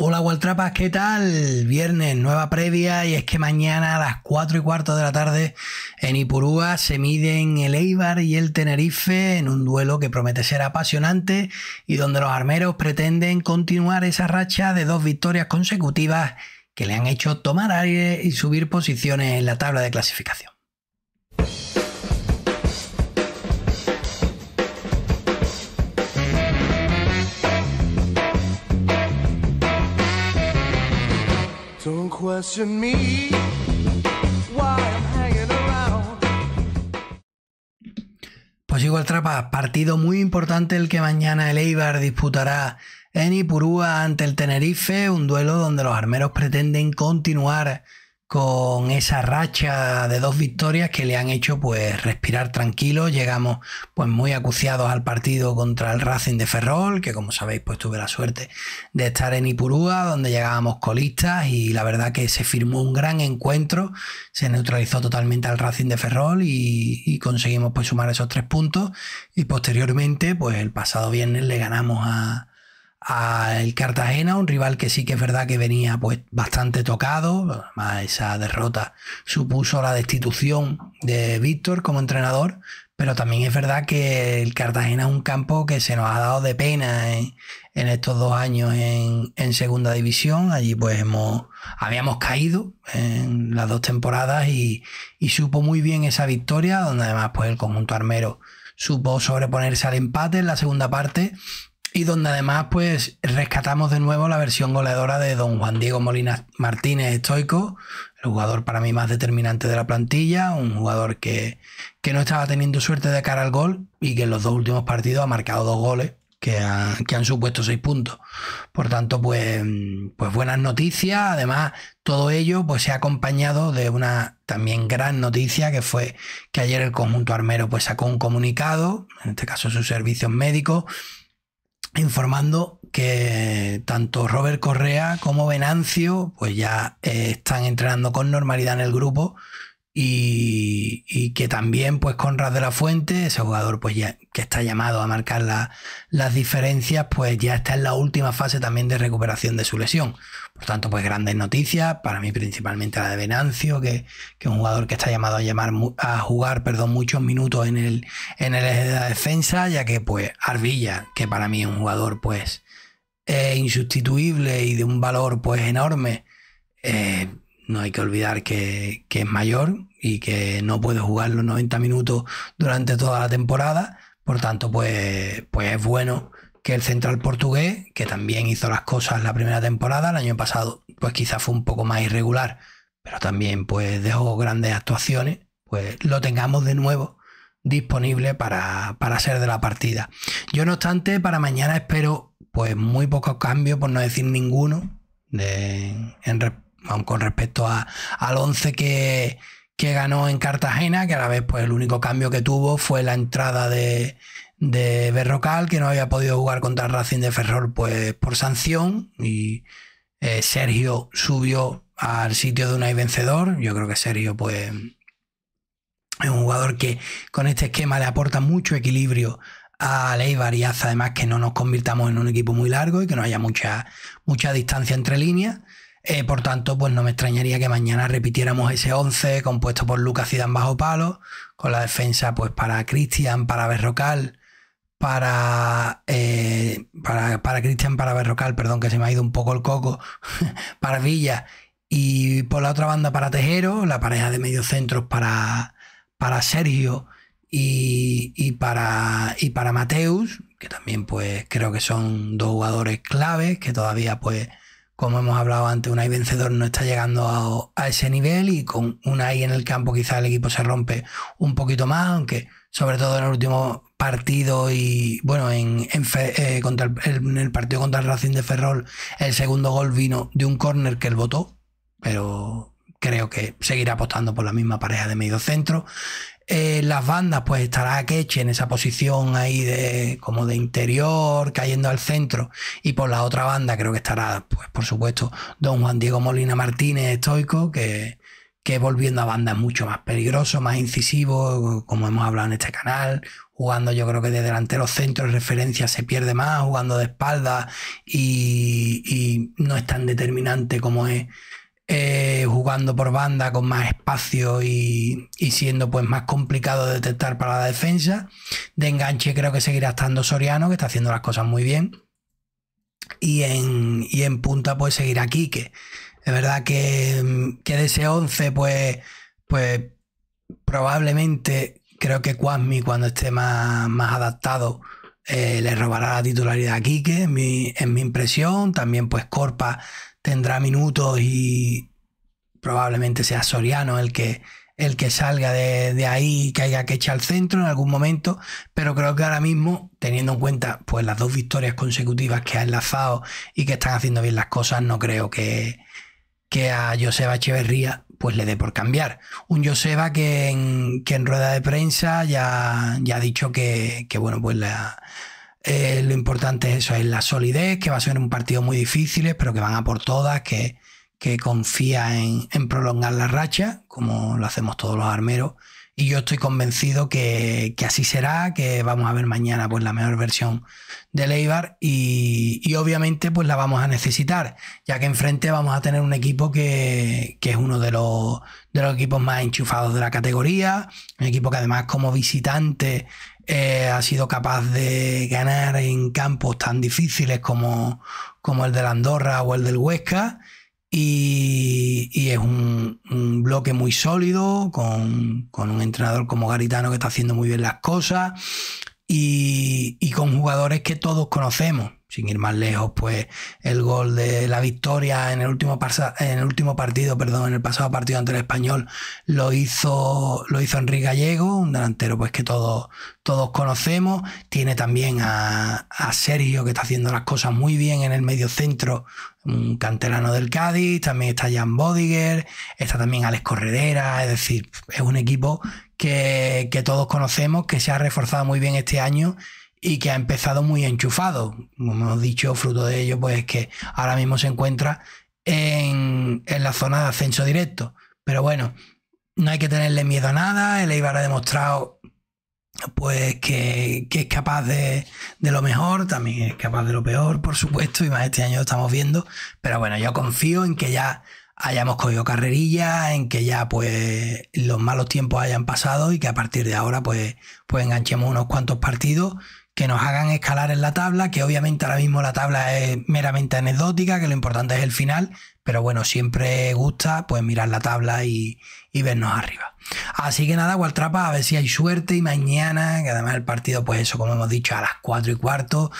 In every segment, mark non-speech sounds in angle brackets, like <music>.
Hola Waltrapas, ¿qué tal? Viernes, nueva previa y es que mañana a las 4 y cuarto de la tarde en Ipurúa se miden el Eibar y el Tenerife en un duelo que promete ser apasionante y donde los armeros pretenden continuar esa racha de dos victorias consecutivas que le han hecho tomar aire y subir posiciones en la tabla de clasificación. Pues igual trapa, partido muy importante el que mañana el Eibar disputará en Ipurúa ante el Tenerife, un duelo donde los armeros pretenden continuar con esa racha de dos victorias que le han hecho pues respirar tranquilo. Llegamos pues muy acuciados al partido contra el Racing de Ferrol, que como sabéis pues tuve la suerte de estar en Ipurúa, donde llegábamos colistas y la verdad que se firmó un gran encuentro, se neutralizó totalmente al Racing de Ferrol y, y conseguimos pues sumar esos tres puntos y posteriormente pues el pasado viernes le ganamos a, al Cartagena, un rival que sí que es verdad que venía pues bastante tocado, además esa derrota supuso la destitución de Víctor como entrenador, pero también es verdad que el Cartagena es un campo que se nos ha dado de pena en, estos dos años en, segunda división, allí pues hemos, habíamos caído en las dos temporadas y, y supo muy bien esa victoria, donde además pues el conjunto armero supo sobreponerse al empate en la segunda parte y donde además pues rescatamos de nuevo la versión goleadora de don Juan Diego Molina Martínez Estoico, el jugador para mí más determinante de la plantilla, un jugador que, no estaba teniendo suerte de cara al gol y que en los dos últimos partidos ha marcado dos goles que, que han supuesto seis puntos. Por tanto, pues, pues buenas noticias. Además, todo ello pues, se ha acompañado de una también gran noticia que fue que ayer el conjunto armero pues, sacó un comunicado, en este caso sus servicios médicos, informando que tanto Robert Correa como Venancio pues ya eh, están entrenando con normalidad en el grupo y, que también pues Conrad de la Fuente, ese jugador pues ya que está llamado a marcar las diferencias, pues ya está en la última fase también de recuperación de su lesión. Por tanto, pues grandes noticias, para mí principalmente la de Venancio, que, es un jugador que está llamado a, llamar, a jugar perdón, muchos minutos en el, en el eje de la defensa, ya que pues Arvilla, que para mí es un jugador pues eh, insustituible y de un valor pues enorme, eh, no hay que olvidar que, es mayor y que no puede jugar los 90 minutos durante toda la temporada. Por tanto, pues, pues es bueno que el central portugués, que también hizo las cosas la primera temporada, el año pasado, pues quizás fue un poco más irregular, pero también pues dejó grandes actuaciones, pues lo tengamos de nuevo disponible para, para ser de la partida. Yo no obstante, para mañana espero pues muy pocos cambios, por no decir ninguno, de, en, con respecto a, al 11 que, ganó en Cartagena, que a la vez pues el único cambio que tuvo fue la entrada de, de Berrocal, que no había podido jugar contra Racing de Ferrol pues, por sanción, y eh, Sergio subió al sitio de una y vencedor. Yo creo que Sergio pues es un jugador que con este esquema le aporta mucho equilibrio a Leibar y hace además que no nos convirtamos en un equipo muy largo y que no haya mucha, mucha distancia entre líneas. Eh, por tanto, pues no me extrañaría que mañana repitiéramos ese 11 compuesto por Lucas Zidane bajo palo, con la defensa pues para Cristian, para Berrocal, para, eh, para, para Cristian, para Berrocal, perdón, que se me ha ido un poco el coco, <laughs> para Villa y por la otra banda para Tejero, la pareja de mediocentros para, para Sergio y, y, para, y para Mateus, que también pues creo que son dos jugadores claves que todavía pues como hemos hablado antes, Unai vencedor no está llegando a, ese nivel y con Unai en el campo quizá el equipo se rompe un poquito más, aunque sobre todo en el último partido y bueno, en, eh, contra el, el, partido contra el Racing de Ferrol, el segundo gol vino de un córner que él votó, pero creo que seguirá apostando por la misma pareja de medio centro. Eh, las bandas, pues estará Keche en esa posición ahí de como de interior, cayendo al centro. Y por la otra banda creo que estará, pues por supuesto, don Juan Diego Molina Martínez, estoico, que, que volviendo a bandas mucho más peligroso, más incisivo, como hemos hablado en este canal, jugando yo creo que de delanteros centros referencia se pierde más, jugando de espalda y, y no es tan determinante como es eh, por banda con más espacio y, siendo pues más complicado de detectar para la defensa. De enganche creo que seguirá estando Soriano, que está haciendo las cosas muy bien. Y en, en punta pues seguirá Quique. Es verdad que, que de ese 11 pues, pues probablemente creo que Quasmi cuando esté más, más adaptado eh, le robará la titularidad a Quique, en mi, en mi impresión. También pues Corpa tendrá minutos y probablemente sea Soriano el que, el que salga de, ahí y que haya que echar al centro en algún momento, pero creo que ahora mismo, teniendo en cuenta pues las dos victorias consecutivas que ha enlazado y que están haciendo bien las cosas, no creo que, que a Joseba Echeverría pues le dé por cambiar. Un Joseba que en, que en rueda de prensa ya, ya ha dicho que, bueno, pues eh, lo importante es eso, es la solidez, que va a ser un partido muy difícil, pero que van a por todas, que, que confía en, prolongar la racha, como lo hacemos todos los armeros. Y yo estoy convencido que, así será, que vamos a ver mañana pues, la mejor versión de Leibar y, obviamente pues la vamos a necesitar, ya que enfrente vamos a tener un equipo que, es uno de los, de los equipos más enchufados de la categoría, un equipo que además como visitante eh, ha sido capaz de ganar en campos tan difíciles como, como el de la Andorra o el del Huesca y, es un, bloque muy sólido, con, un entrenador como Garitano que está haciendo muy bien las cosas y, con jugadores que todos conocemos sin ir más lejos, pues el gol de la victoria en el último, en el último partido, perdón, en el pasado partido ante el español, lo hizo, lo hizo Enrique Gallego, un delantero pues que todos, todos conocemos. Tiene también a, Sergio, que está haciendo las cosas muy bien en el medio centro, un canterano del Cádiz, también está Jan Bodiger, está también Alex Corredera, es decir, es un equipo que, que todos conocemos, que se ha reforzado muy bien este año y que ha empezado muy enchufado. Como hemos dicho, fruto de ello, pues es que ahora mismo se encuentra en, la zona de ascenso directo. Pero bueno, no hay que tenerle miedo a nada. El Eibar ha demostrado pues que, es capaz de, de, lo mejor, también es capaz de lo peor, por supuesto, y más este año lo estamos viendo. Pero bueno, yo confío en que ya hayamos cogido carrerilla, en que ya pues los malos tiempos hayan pasado y que a partir de ahora pues, pues enganchemos unos cuantos partidos que nos hagan escalar en la tabla, que obviamente ahora mismo la tabla es meramente anecdótica, que lo importante es el final, pero bueno, siempre gusta pues mirar la tabla y, vernos arriba. Así que nada, Gualtrapa, a ver si hay suerte y mañana, que además el partido, pues eso, como hemos dicho, a las 4 y cuarto,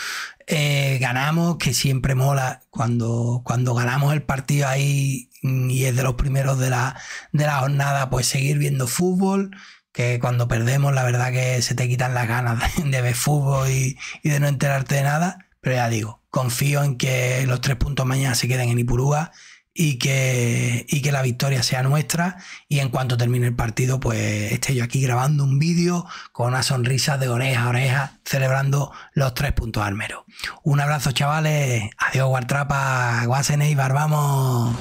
eh, ganamos, que siempre mola cuando, cuando ganamos el partido ahí y es de los primeros de la, de la jornada, pues seguir viendo fútbol que cuando perdemos la verdad que se te quitan las ganas de, <laughs> ver fútbol y, de no enterarte de nada. Pero ya digo, confío en que los tres puntos mañana se queden en Ipurúa y que, y que la victoria sea nuestra. Y en cuanto termine el partido, pues esté yo aquí grabando un vídeo con una sonrisa de oreja a oreja, celebrando los tres puntos armeros. Un abrazo, chavales. Adiós, Guartrapa. Guaseneibar, vamos.